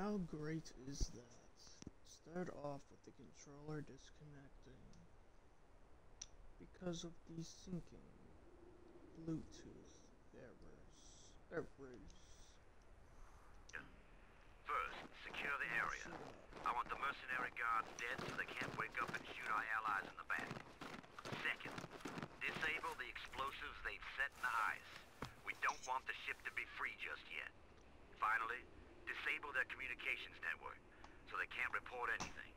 How great is that? Start off with the controller disconnecting because of desyncing Bluetooth errors. Errors. First, secure the area. I want the mercenary guards dead so they can't wake up and shoot our allies in the back. Second, disable the explosives they've set in the ice. We don't want the ship to be free just yet. Finally, Disable their communications network, so they can't report anything.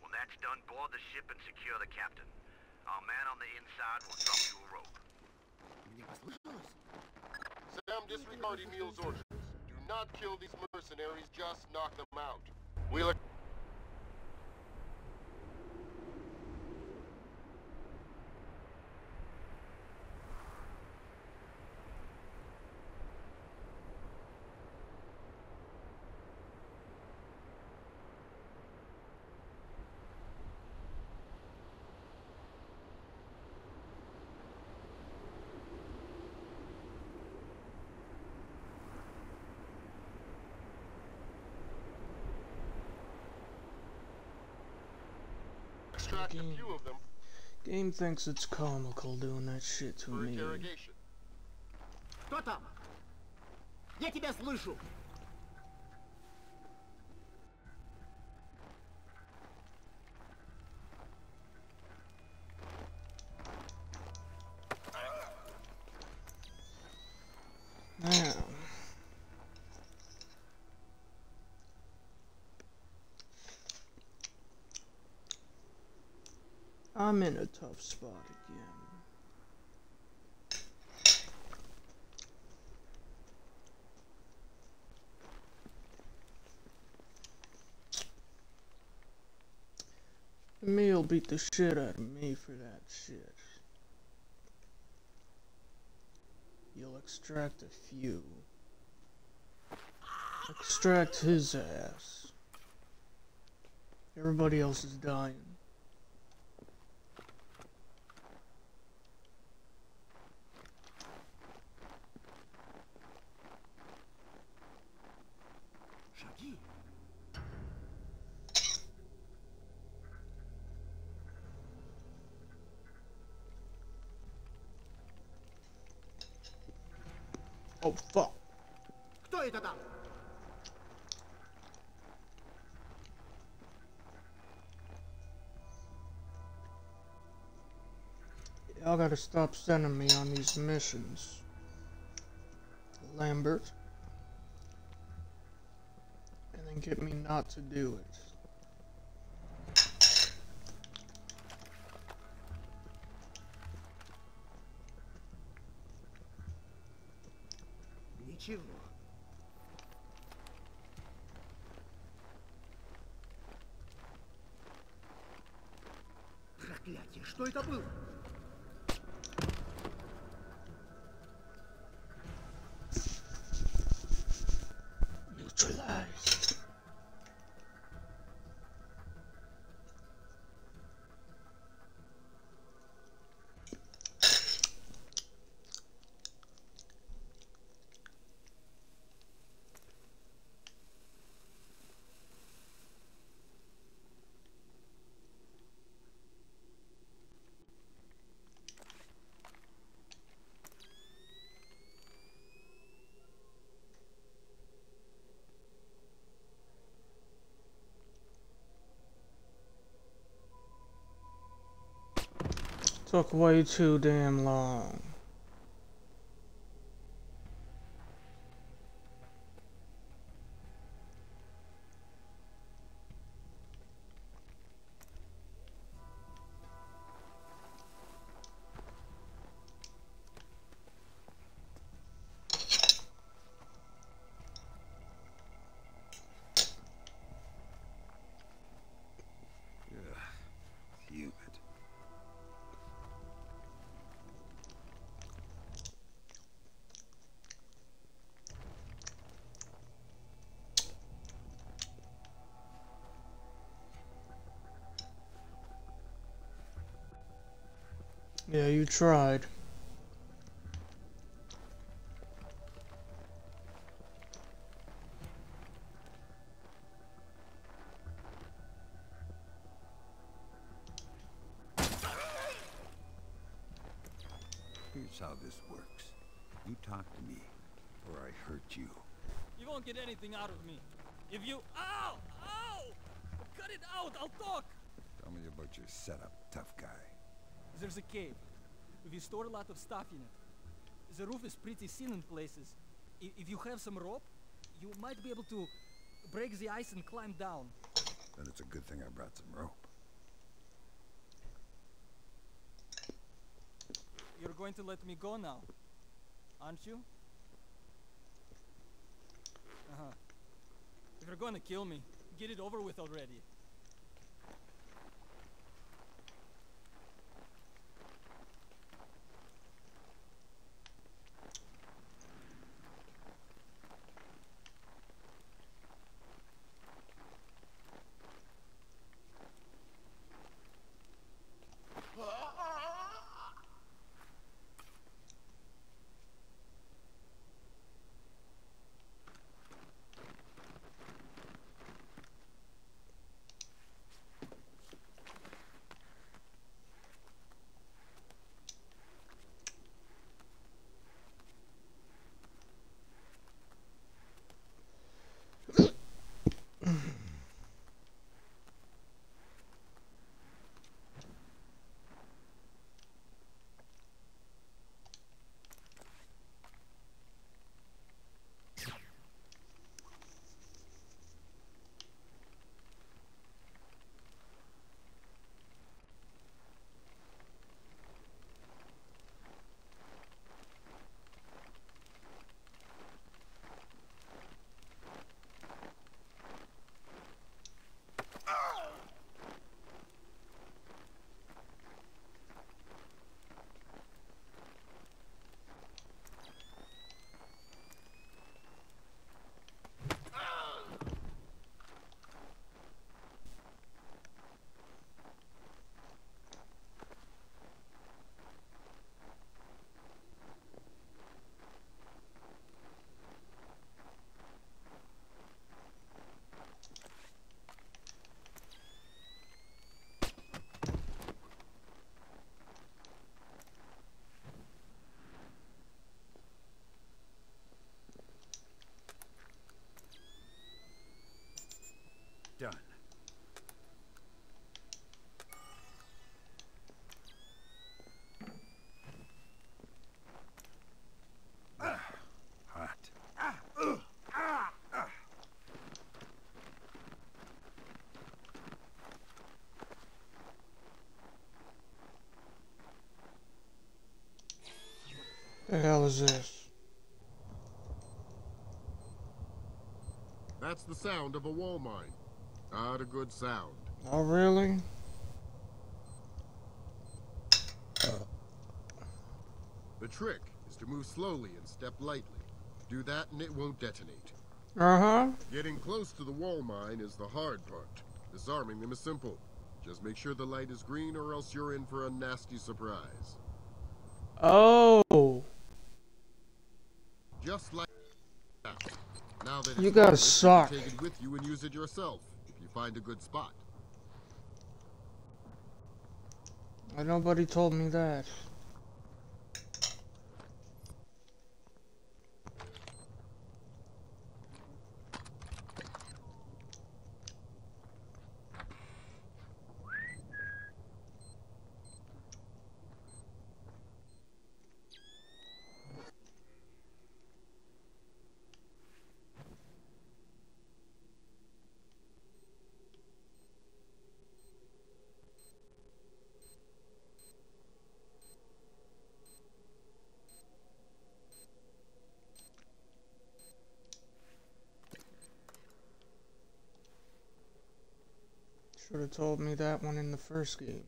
When that's done, board the ship and secure the captain. Our man on the inside will drop you a rope. Sam disregarded Neil's orders. Do not kill these mercenaries, just knock them out. We'll... Game. few of them Game thinks it's comical doing that shit to for me. interrogation. Кто там? Я тебя слышу! I'm in a tough spot again. Emile beat the shit out of me for that shit. You'll extract a few. Extract his ass. Everybody else is dying. Y'all gotta stop sending me on these missions. Lambert. And then get me not to do it. Took way too damn long. Yeah, you tried. Here's how this works. You talk to me, or I hurt you. You won't get anything out of me. If you... Ow! Ow! Cut it out! I'll talk! Tell me about your setup, tough there's a cave. We store a lot of stuff in it. The roof is pretty thin in places. I- If you have some rope, you might be able to break the ice and climb down. Then it's a good thing I brought some rope. You're going to let me go now, aren't you? Uh-huh. If you're going to kill me, get it over with already. Is this? That's the sound of a wall mine. Not a good sound. Oh, really? The trick is to move slowly and step lightly. Do that and it won't detonate. Uh huh. Getting close to the wall mine is the hard part. Disarming them is simple. Just make sure the light is green or else you're in for a nasty surprise. Oh. Just like that. Now that You guys suck. Take it with you and use it yourself if you find a good spot. Nobody told me that. Told me that one in the first game.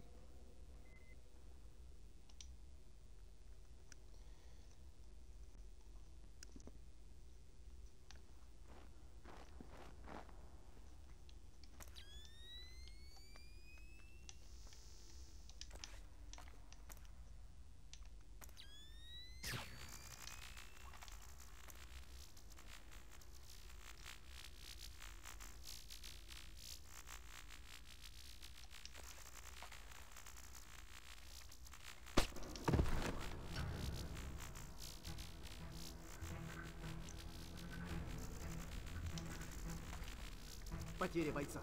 потери бойца.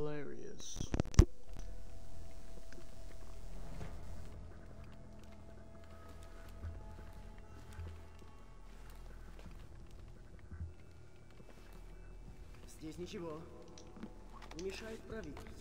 Hilarious. Здесь ничего. Не мешает проверить.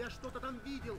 Я что-то там видел.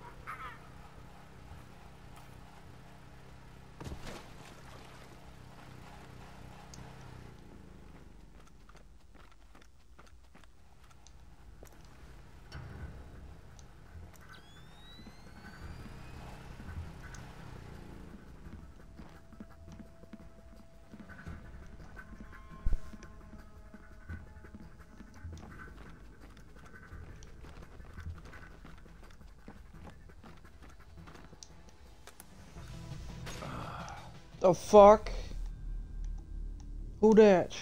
The fuck? Who that?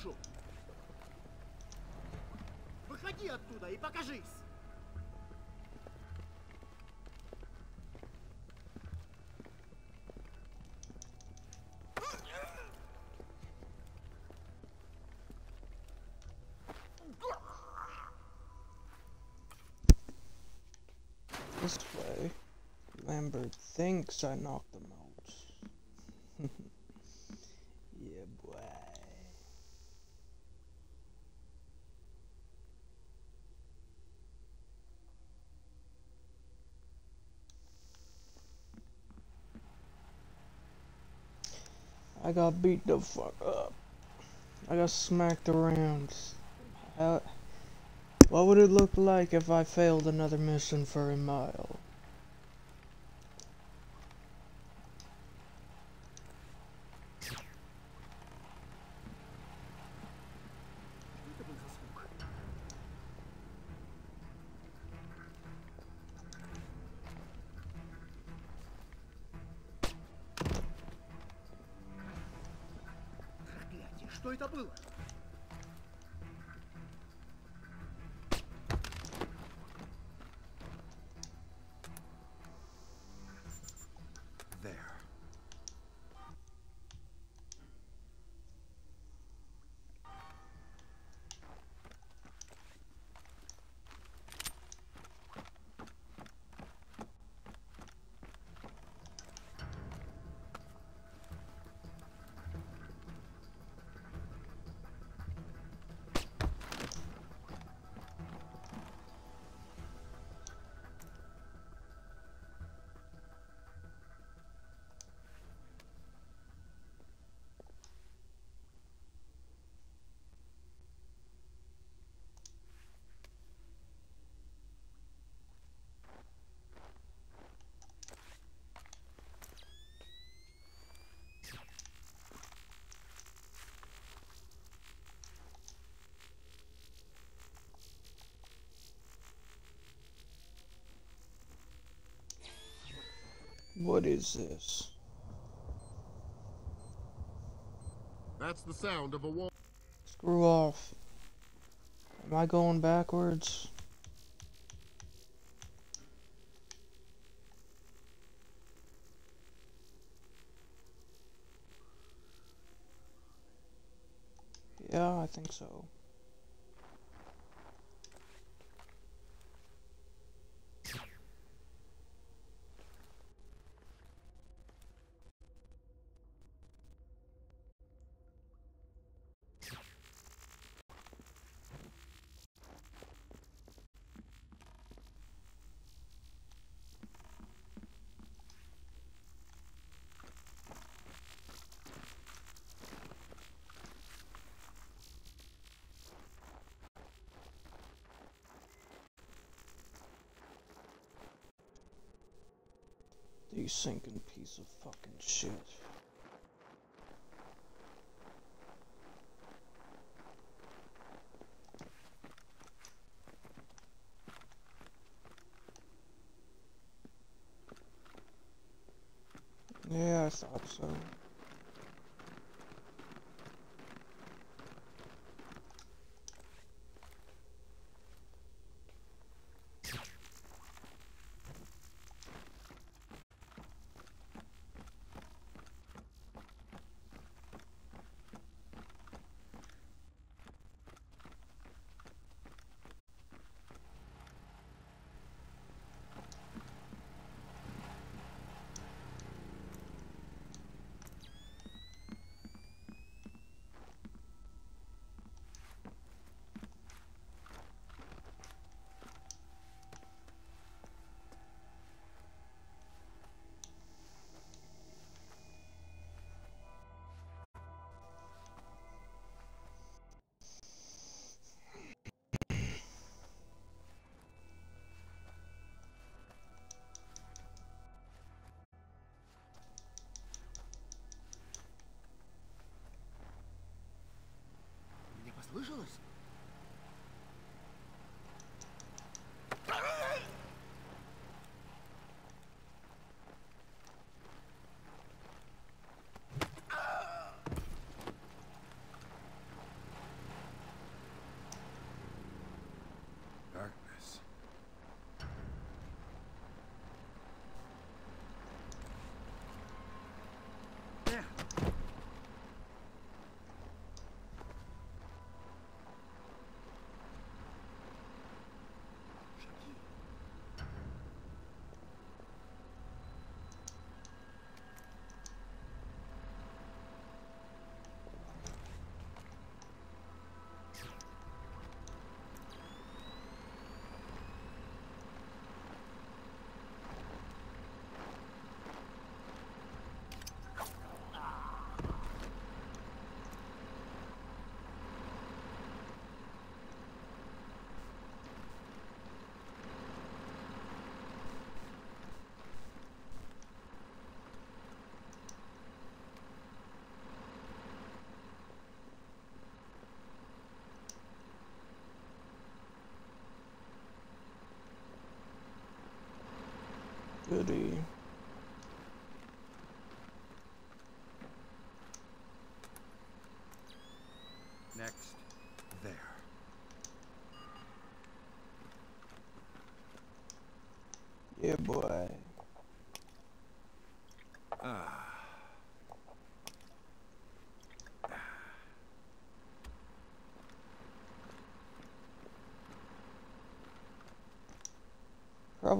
Слышу. Выходи оттуда и покажись. This way. Lambert thinks I knocked I got beat the fuck up. I got smacked around. How, what would it look like if I failed another mission for a mile? What is this? That's the sound of a wall. Screw off. Am I going backwards? Yeah, I think so. You sinking piece of fucking shit. Yeah, I thought so.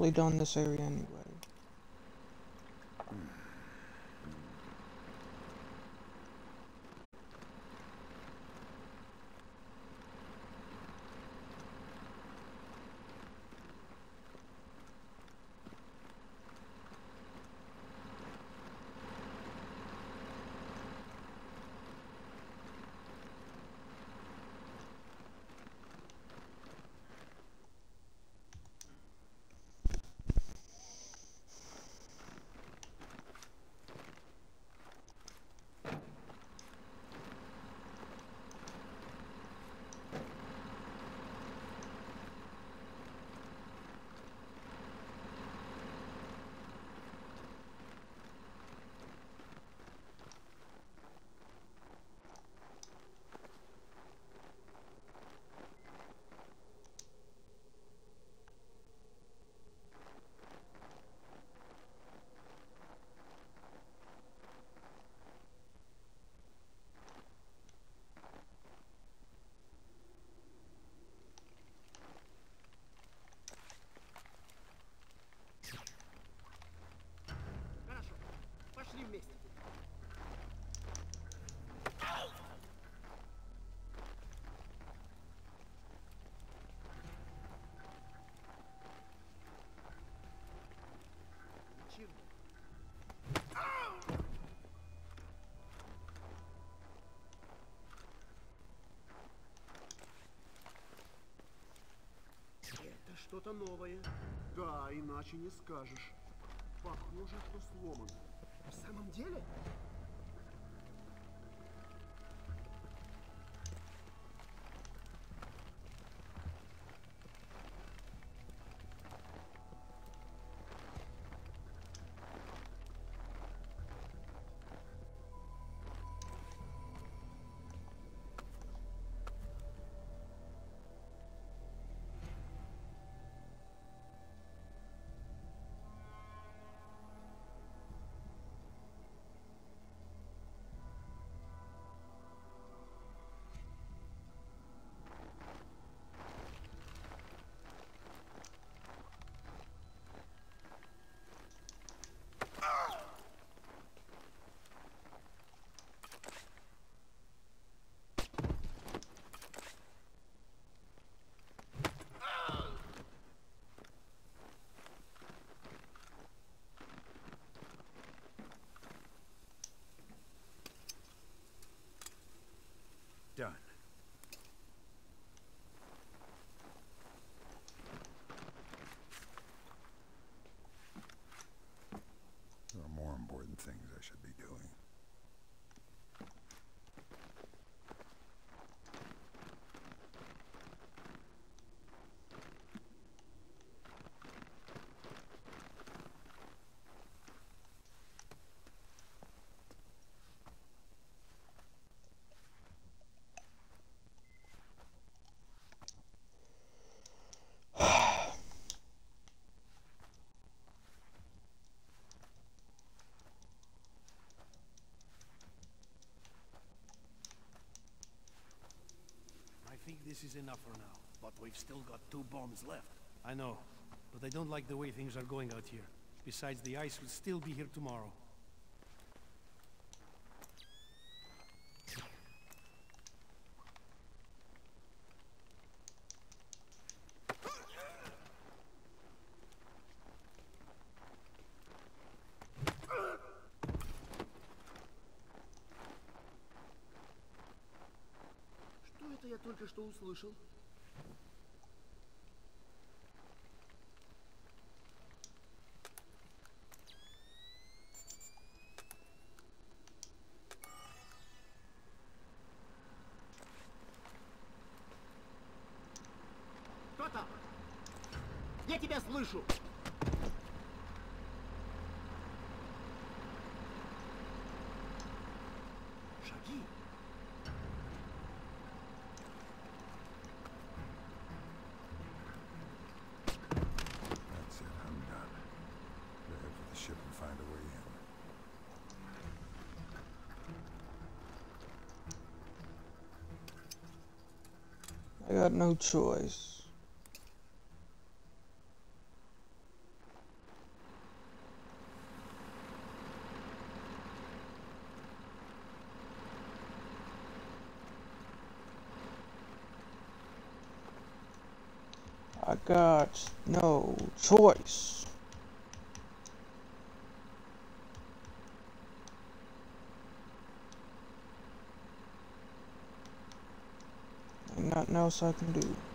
Probably done this area anyway. Что-то новое. Да, иначе не скажешь. Похоже, что сломан. В самом деле? This is enough for now, but we've still got two bombs left. I know, but I don't like the way things are going out here. Besides, the ice will still be here tomorrow. Что услышал? Кто там? Я тебя слышу! Шаги! I got no choice. I got no choice. Ain't nothing else I can do.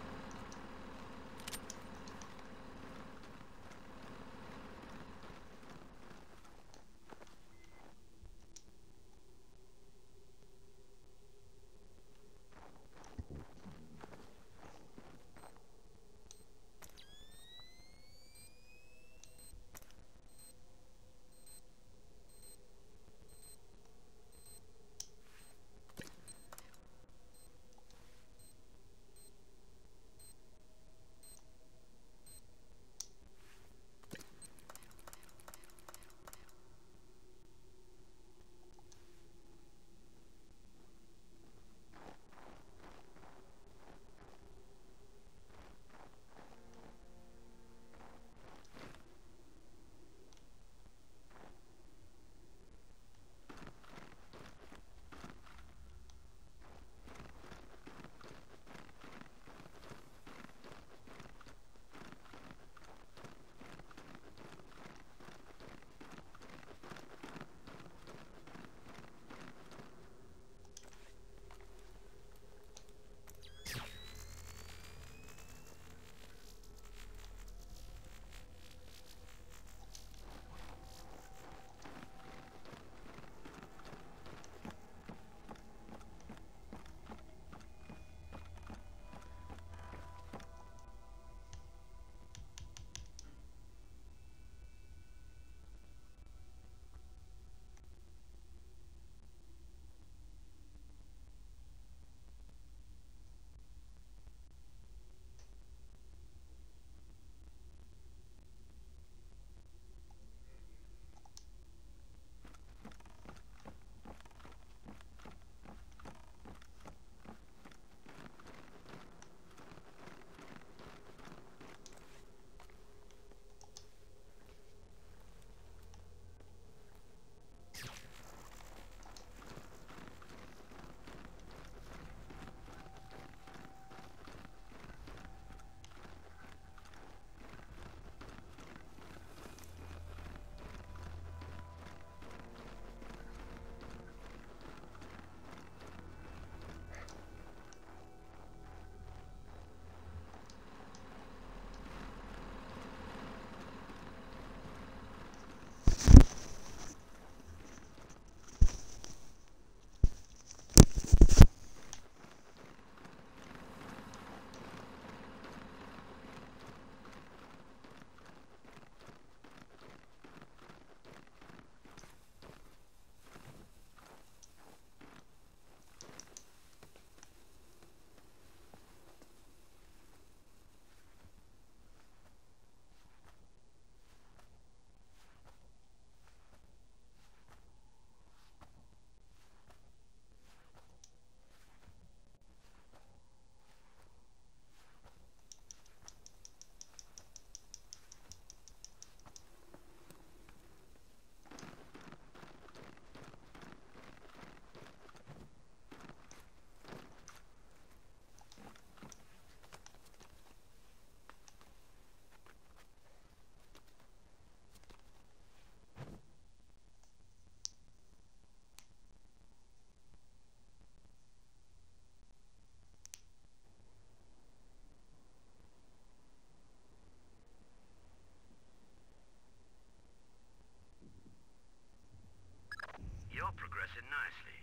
Progressing nicely.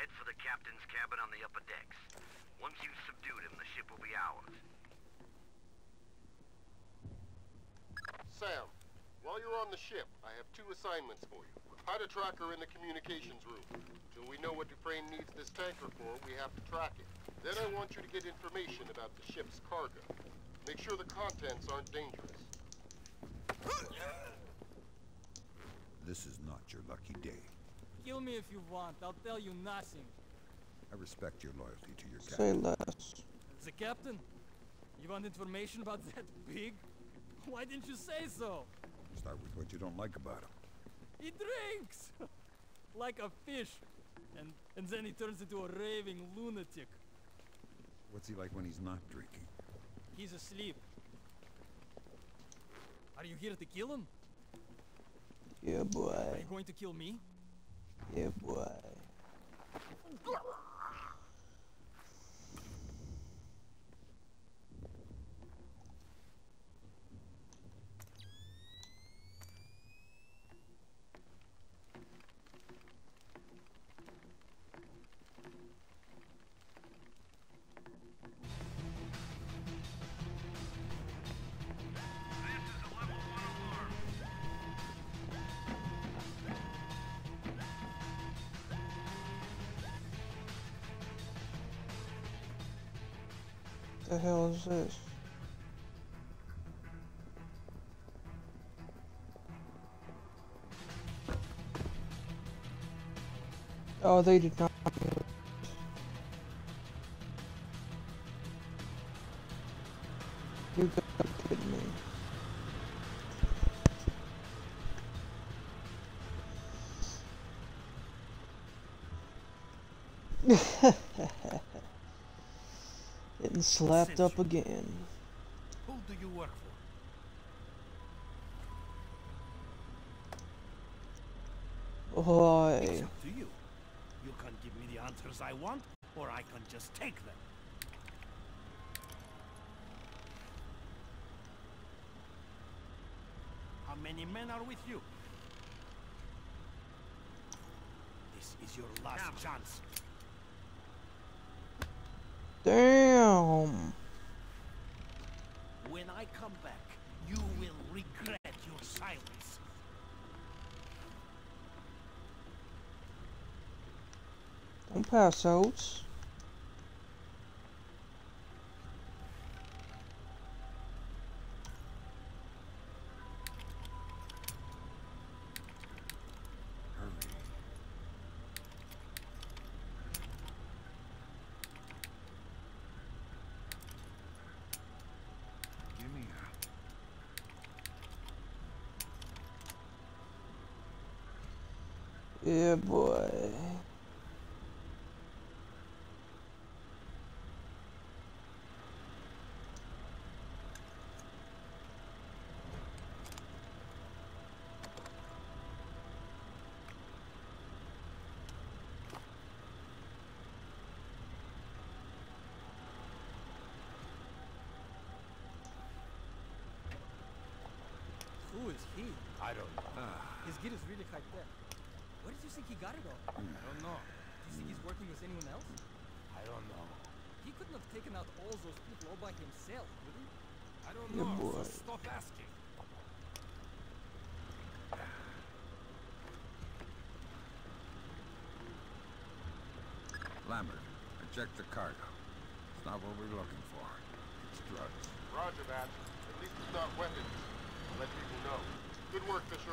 Head for the captain's cabin on the upper decks. Once you've subdued him, the ship will be ours. Sam, while you're on the ship, I have two assignments for you. Hide a tracker in the communications room. Till we know what Dufresne needs this tanker for, we have to track it. Then I want you to get information about the ship's cargo. Make sure the contents aren't dangerous. This is not your lucky day. Kill me if you want. I'll tell you nothing. I respect your loyalty to your captain. Say less. The captain? You want information about that pig? Why didn't you say so? Start with what you don't like about him. He drinks! like a fish. And, and then he turns into a raving lunatic. What's he like when he's not drinking? He's asleep. Are you here to kill him? Yeah, boy. Are boy. you going to kill me? Yeah, boy. The hell is this? Oh, they did not. Getting slapped up again. Who do you work for? Why? It's up to you. You can give me the answers I want, or I can just take them. How many men are with you? This is your last chance. Damn. Don't pass out. Hurry. Give me a... Yeah, boy. Who is he? I don't know. His gear is really high tech. Where did you think he got it all? I don't know. Do you think he's hmm. working with anyone else? I don't know. He couldn't have taken out all those people all by himself, could he? I don't Yeah, know. boy. So stop asking. Lambert, I checked the cargo. It's not what we're looking for. It's drugs. Roger that. At least it's not weapons. Let people know. Good work, Fisher.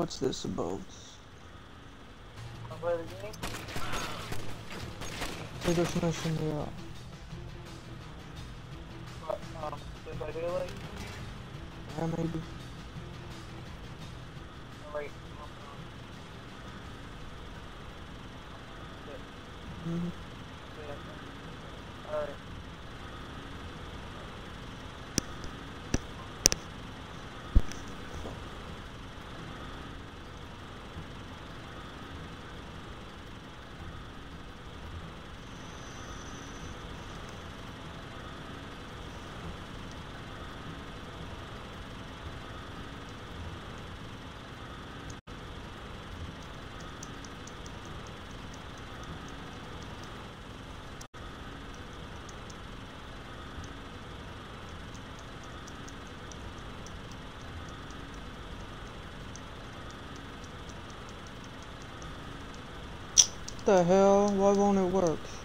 What's this about? Wanna play the game? Play this mission, yeah. But, um, Dead by Daylight? Yeah, maybe. The hell? Why won't it work?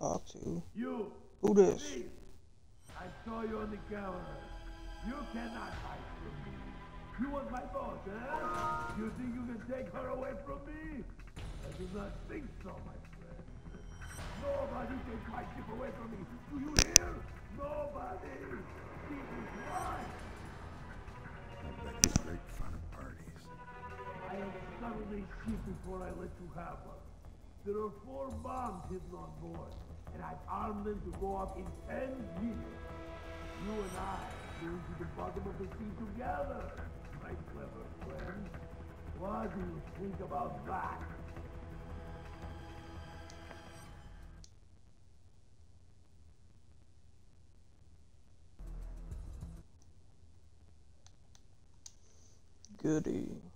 Talk to. You, Who this? please. I saw you on the camera. You cannot hide from me. You want my boss, huh? You think you can take her away from me? I do not think so, my friend. Nobody takes my ship away from me. Do you hear? Nobody. Keep it right. I bet you make fun of parties. I have scuttled a ship before I let you have her. There are four bombs hidden on board, and I've armed them to go off in ten minutes. You and I go to the bottom of the sea together, my clever friend. What do you think about that? Goody.